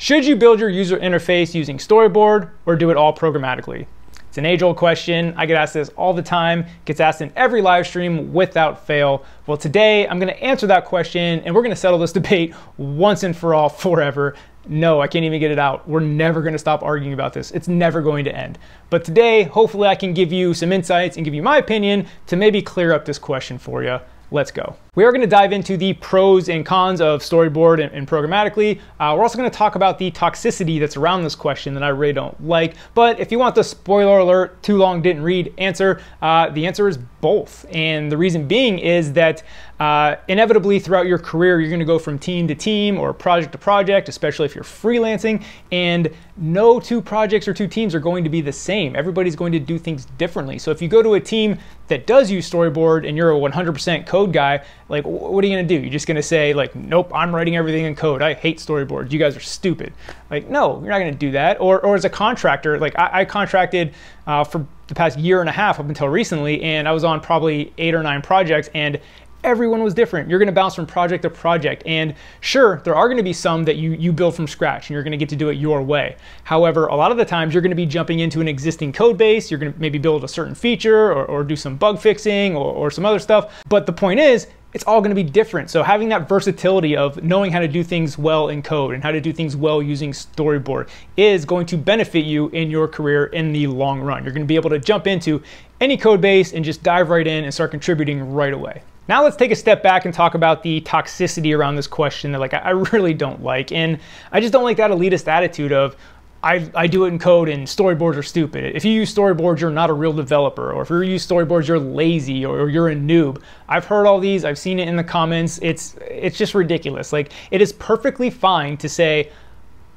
Should you build your user interface using storyboard or do it all programmatically? It's an age old question. I get asked this all the time, gets asked in every live stream without fail. Well, today I'm going to answer that question and we're going to settle this debate once and for all forever. No, I can't even get it out. We're never going to stop arguing about this. It's never going to end. But today, hopefully, I can give you some insights and give you my opinion to maybe clear up this question for you. Let's go. We are going to dive into the pros and cons of storyboard and, and programmatically. Uh, we're also going to talk about the toxicity that's around this question that I really don't like. But if you want the spoiler alert, too long didn't read answer, uh, the answer is both. And the reason being is that uh, inevitably throughout your career, you're going to go from team to team or project to project, especially if you're freelancing. And no two projects or two teams are going to be the same. Everybody's going to do things differently. So if you go to a team that does use storyboard and you're a 100% code guy, like what are you going to do? You're just going to say like, nope, I'm writing everything in code. I hate storyboards. You guys are stupid. Like, no, you're not going to do that. Or, or as a contractor, like I, I contracted uh, for the past year and a half up until recently, and I was on probably eight or nine projects, and everyone was different. You're going to bounce from project to project. And sure, there are going to be some that you, you build from scratch and you're going to get to do it your way. However, a lot of the times you're going to be jumping into an existing code base. You're going to maybe build a certain feature or, or do some bug fixing or, or some other stuff. But the point is, it's all going to be different. So having that versatility of knowing how to do things well in code and how to do things well using storyboard is going to benefit you in your career in the long run. You're going to be able to jump into any code base and just dive right in and start contributing right away. Now let's take a step back and talk about the toxicity around this question that like I really don't like. And I just don't like that elitist attitude of, I, I do it in code and storyboards are stupid. If you use storyboards, you're not a real developer. Or if you use storyboards, you're lazy or, or you're a noob. I've heard all these. I've seen it in the comments. It's, it's just ridiculous. Like it is perfectly fine to say,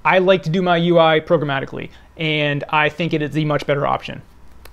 I like to do my UI programmatically and I think it is the much better option.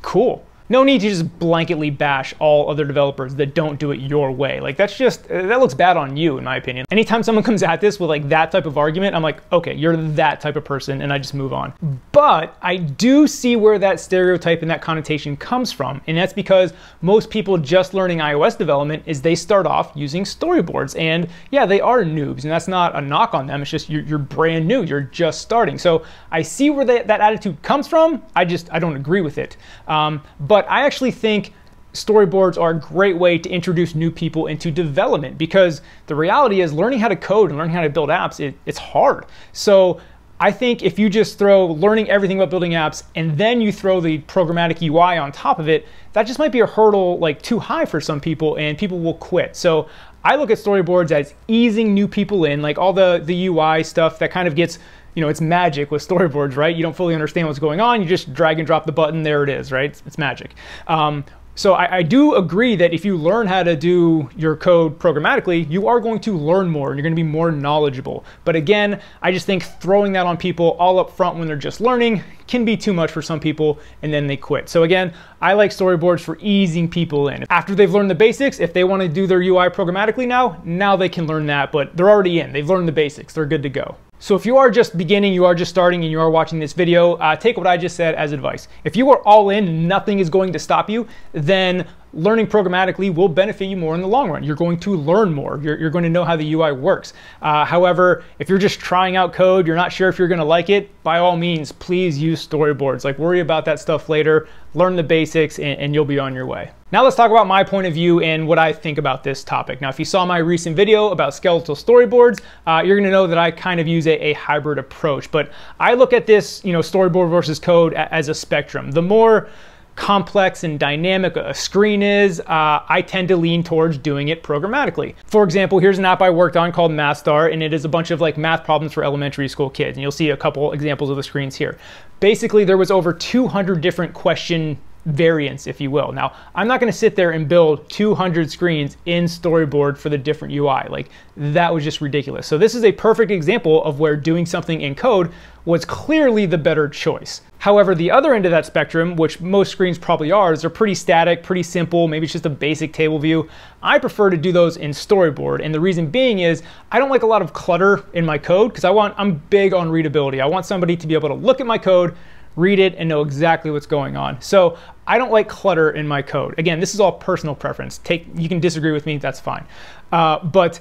Cool no need to just blanketly bash all other developers that don't do it your way. Like that's just, that looks bad on you in my opinion. Anytime someone comes at this with like that type of argument, I'm like, okay, you're that type of person and I just move on. But I do see where that stereotype and that connotation comes from. And that's because most people just learning iOS development is they start off using storyboards and yeah, they are noobs and that's not a knock on them. It's just you're, you're brand new, you're just starting. So I see where that, that attitude comes from. I just, I don't agree with it. Um, but but I actually think storyboards are a great way to introduce new people into development because the reality is learning how to code and learning how to build apps, it, it's hard. So I think if you just throw learning everything about building apps and then you throw the programmatic UI on top of it, that just might be a hurdle like too high for some people and people will quit. So I look at storyboards as easing new people in, like all the, the UI stuff that kind of gets you know, it's magic with storyboards, right? You don't fully understand what's going on. You just drag and drop the button. There it is, right? It's, it's magic. Um, so I, I, do agree that if you learn how to do your code programmatically, you are going to learn more and you're going to be more knowledgeable. But again, I just think throwing that on people all up front when they're just learning can be too much for some people and then they quit. So again, I like storyboards for easing people in. After they've learned the basics, if they want to do their UI programmatically now, now they can learn that, but they're already in. They've learned the basics. They're good to go. So if you are just beginning, you are just starting, and you are watching this video, uh, take what I just said as advice. If you are all in, nothing is going to stop you, then learning programmatically will benefit you more in the long run. You're going to learn more. You're, you're going to know how the UI works. Uh, however, if you're just trying out code, you're not sure if you're going to like it, by all means, please use storyboards. Like worry about that stuff later, learn the basics, and, and you'll be on your way. Now let's talk about my point of view and what I think about this topic. Now, if you saw my recent video about skeletal storyboards, uh, you're gonna know that I kind of use a, a, hybrid approach, but I look at this, you know, storyboard versus code as a spectrum. The more complex and dynamic a screen is, uh, I tend to lean towards doing it programmatically. For example, here's an app I worked on called Mathstar, and it is a bunch of like math problems for elementary school kids. And you'll see a couple examples of the screens here. Basically, there was over 200 different question variants, if you will. Now, I'm not going to sit there and build 200 screens in Storyboard for the different UI. Like, that was just ridiculous. So this is a perfect example of where doing something in code was clearly the better choice. However, the other end of that spectrum, which most screens probably are, is they're pretty static, pretty simple, maybe it's just a basic table view. I prefer to do those in Storyboard, and the reason being is I don't like a lot of clutter in my code because I want I'm big on readability. I want somebody to be able to look at my code, read it, and know exactly what's going on. So I don't like clutter in my code. Again, this is all personal preference. Take, you can disagree with me, that's fine. Uh, but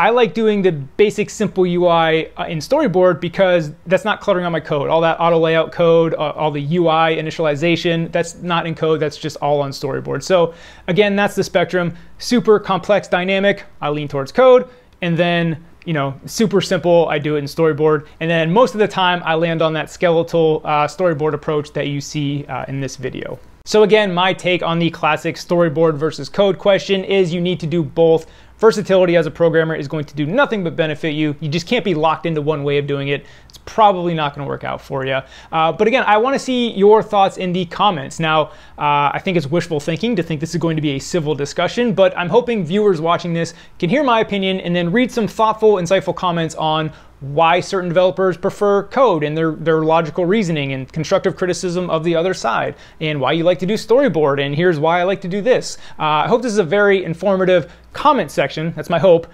I like doing the basic simple UI uh, in Storyboard because that's not cluttering on my code. All that auto layout code, uh, all the UI initialization, that's not in code, that's just all on Storyboard. So again, that's the spectrum. Super complex dynamic, I lean towards code. And then you know, super simple. I do it in storyboard. And then most of the time I land on that skeletal uh, storyboard approach that you see uh, in this video. So again, my take on the classic storyboard versus code question is you need to do both Versatility as a programmer is going to do nothing but benefit you. You just can't be locked into one way of doing it. It's probably not going to work out for you. Uh, but again, I want to see your thoughts in the comments. Now, uh, I think it's wishful thinking to think this is going to be a civil discussion, but I'm hoping viewers watching this can hear my opinion and then read some thoughtful, insightful comments on why certain developers prefer code and their, their logical reasoning and constructive criticism of the other side, and why you like to do storyboard, and here's why I like to do this. Uh, I hope this is a very informative comment section, that's my hope,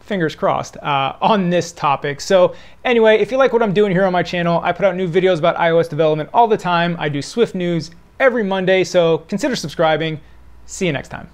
fingers crossed, uh, on this topic. So anyway, if you like what I'm doing here on my channel, I put out new videos about iOS development all the time. I do Swift news every Monday, so consider subscribing. See you next time.